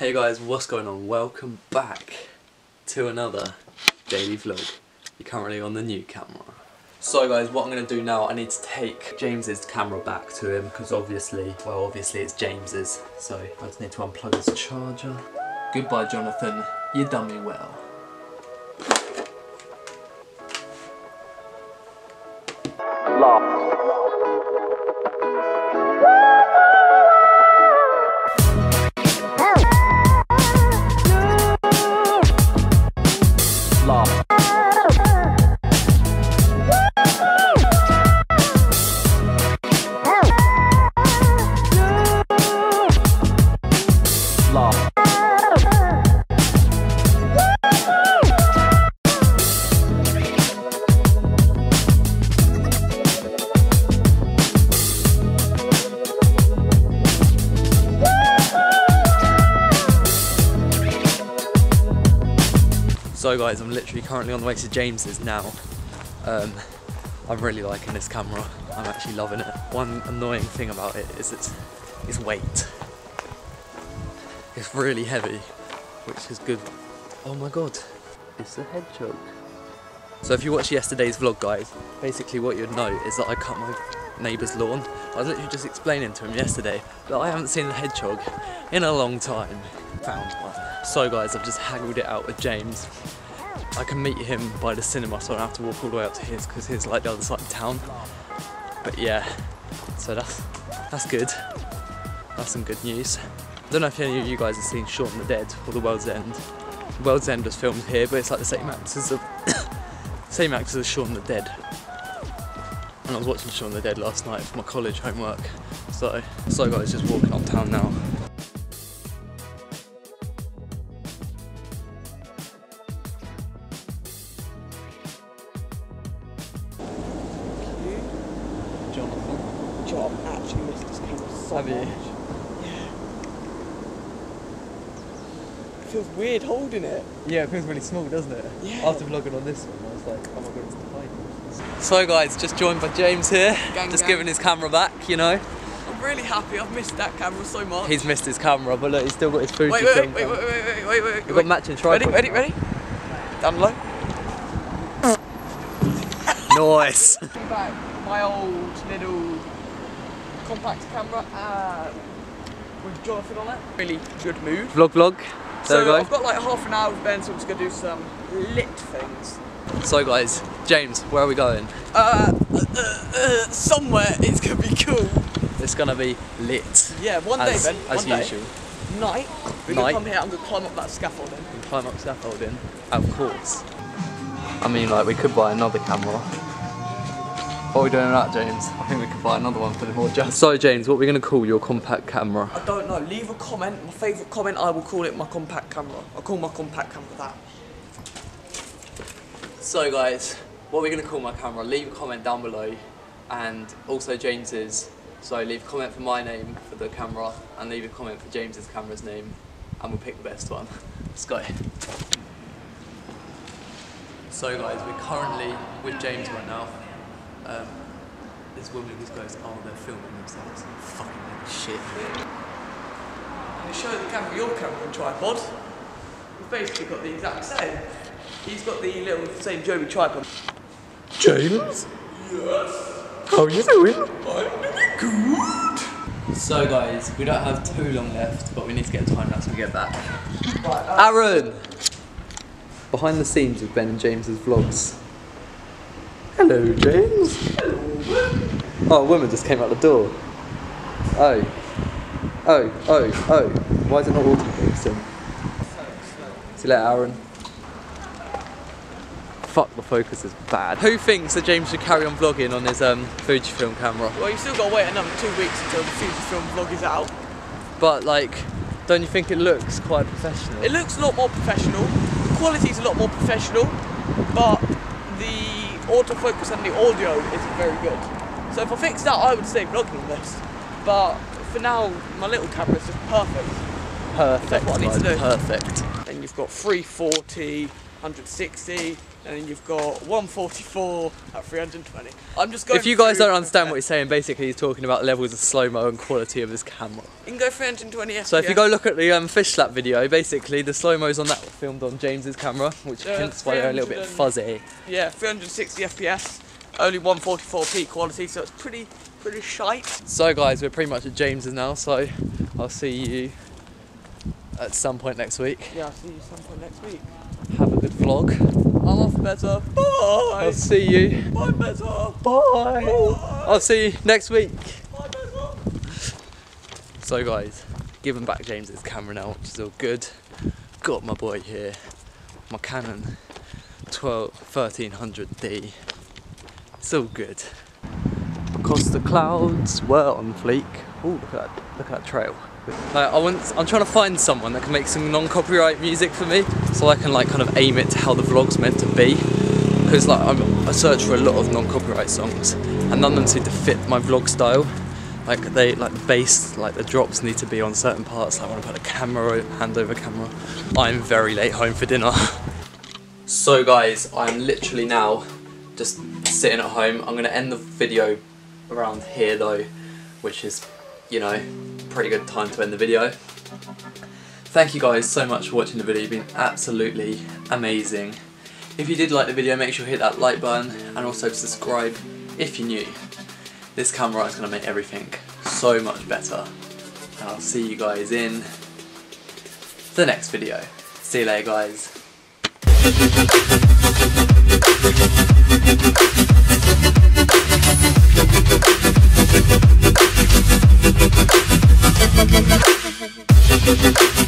Hey guys, what's going on? Welcome back to another daily vlog. You're currently on the new camera. So guys, what I'm going to do now, I need to take James's camera back to him because obviously, well obviously it's James's. So I just need to unplug his charger. Goodbye Jonathan, you done me well. So guys, I'm literally currently on the way to James's now. Um, I'm really liking this camera. I'm actually loving it. One annoying thing about it is its, its weight. It's really heavy, which is good. Oh my god, it's a hedgehog. So if you watched yesterday's vlog guys, basically what you'd know is that I cut my neighbour's lawn. I was literally just explaining to him yesterday that I haven't seen a hedgehog in a long time. Found one. So guys, I've just haggled it out with James. I can meet him by the cinema so I don't have to walk all the way up to his because his like the other side of town. But yeah, so that's that's good. That's some good news. I don't know if any of you guys have seen Shaun the Dead or The World's End. The World's End was filmed here, but it's like the same actors of same actors as Shaun the Dead. And I was watching Shaun the Dead last night for my college homework. So, so guys, just walking uptown now. Job actually missed this camera so Have you? Yeah. It feels weird holding it. Yeah, it feels really small, doesn't it? Yeah. After vlogging on this one, I was like, oh my god, it's tiny. So guys, just joined by James here, Gang, just gang. giving his camera back, you know. I'm really happy I've missed that camera so much. He's missed his camera, but look, he's still got his food wait, wait, wait, wait, wait, wait, wait, wait, wait, We've got matching tripod. ready, ready? Down low. Nice. My old little compact camera uh, with Jonathan on it. Really good move. vlog, vlog. There So we I've got like half an hour with Ben, so I'm just gonna do some lit things. So guys, James, where are we going? Uh, uh, uh, uh, somewhere it's gonna be cool. It's gonna be lit. Yeah, one as, day, Ben. as one usual. Day, night. We're Night. gonna come here. I'm gonna climb up that scaffolding. And climb up scaffolding. Of course. I mean, like, we could buy another camera. What are we doing with that, James? I think we can buy another one for the more just. So, James, what are we going to call your compact camera? I don't know. Leave a comment. My favourite comment. I will call it my compact camera. I'll call my compact camera that. So, guys, what are we going to call my camera? Leave a comment down below, and also James's. So, leave a comment for my name for the camera, and leave a comment for James's camera's name, and we'll pick the best one. Let's go. So, guys, we're currently with James right now. Um, this woman just goes, "Oh, they're filming themselves." Fucking shit. I'm gonna show the camera your camera and tripod. We've basically got the exact same. He's got the little same Joby tripod. James? Yes. How are you doing? I'm doing good. So guys, we don't have too long left, but we need to get a time lapse when we get back. Right, uh, Aaron! Behind the scenes of Ben and James's vlogs. Hello, James. Oh, a woman just came out the door. Oh. Oh, oh, oh. Why is it not auto-focusing? See you later, Aaron. Fuck, the focus is bad. Who thinks that James should carry on vlogging on his um, Fujifilm camera? well, you still got to wait another two weeks until the Fujifilm vlog is out. But like, don't you think it looks quite professional? It looks a lot more professional. The quality's a lot more professional, but the autofocus and the audio isn't very good. So if I fix that, I would stay vlogging on this. But for now, my little camera is just perfect. perfect. That's what I need to do. Perfect. And you've got 340, 160, and then you've got 144 at 320. I'm just going. If you guys don't understand what he's saying, basically he's talking about levels of slow mo and quality of his camera. you can go 320 FPS. So if you go look at the um, fish slap video, basically the slow mo's on that were filmed on James's camera, which Uh, hence why they're a little bit fuzzy. yeah, 360 FPS, only 144p quality, so it's pretty pretty shite. So guys, we're pretty much at James's now, so I'll see you at some point next week. Yeah, I'll see you some point next week. Good vlog. I'm off better. Bye. I'll see you. Bye better. Bye. I'll see you next week. Bye better. So guys, giving back James's camera now, which is all good. Got my boy here, my Canon 12 1300D. It's all good. Because the clouds were on fleek. Oh, look at that! Look at that trail. Like, I want, I'm trying to find someone that can make some non-copyright music for me, so I can like kind of aim it to how the vlog's meant to be. Because like I'm, I search for a lot of non-copyright songs, and none of them seem to fit my vlog style. Like they, like the bass, like the drops need to be on certain parts. Like want to put a camera, hand over camera. I'm very late home for dinner. So guys, I'm literally now just sitting at home. I'm gonna end the video around here though, which is, you know, pretty good time to end the video. Thank you guys so much for watching the video. You've been absolutely amazing. If you did like the video, make sure you hit that like button and also subscribe if you're new. This camera is going to make everything so much better. And I'll see you guys in the next video. See you later guys. Thank